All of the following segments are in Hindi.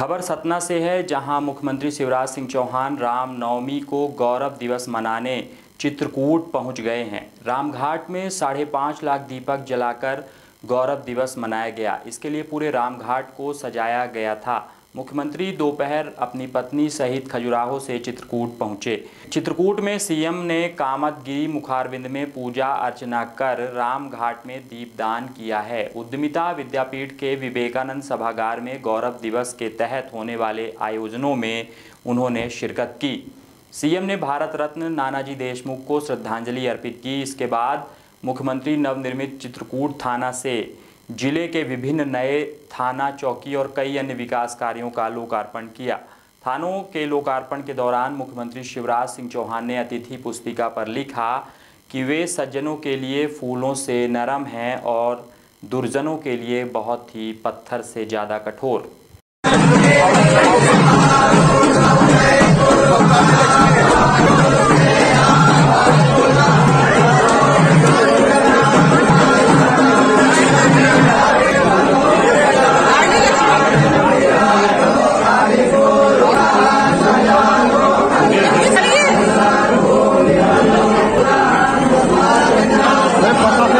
खबर सतना से है, जहाँ मुख्यमंत्री शिवराज सिंह चौहान राम नवमी को गौरव दिवस मनाने चित्रकूट पहुँच गए हैं। रामघाट में साढ़े पाँच लाख दीपक जलाकर गौरव दिवस मनाया गया। इसके लिए पूरे रामघाट को सजाया गया था। मुख्यमंत्री दोपहर अपनी पत्नी सहित खजुराहो से चित्रकूट पहुँचे। चित्रकूट में सीएम ने कामतगिरी मुखारविंद में पूजा अर्चना कर राम घाट में दीपदान किया है। उद्यमिता विद्यापीठ के विवेकानंद सभागार में गौरव दिवस के तहत होने वाले आयोजनों में उन्होंने शिरकत की। सीएम ने भारत रत्न नानाजी देशमुख को श्रद्धांजलि अर्पित की। इसके बाद मुख्यमंत्री नवनिर्मित चित्रकूट थाना से ज़िले के विभिन्न नए थाना, चौकी और कई अन्य विकास कार्यों का लोकार्पण किया। थानों के लोकार्पण के दौरान मुख्यमंत्री शिवराज सिंह चौहान ने अतिथि पुस्तिका पर लिखा कि वे सज्जनों के लिए फूलों से नरम हैं और दुर्जनों के लिए बहुत ही पत्थर से ज़्यादा कठोर। 바깥에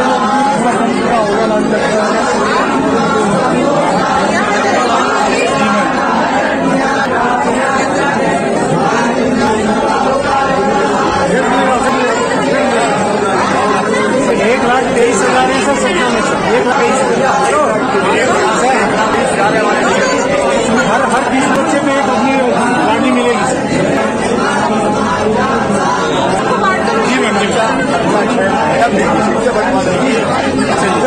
Thank you.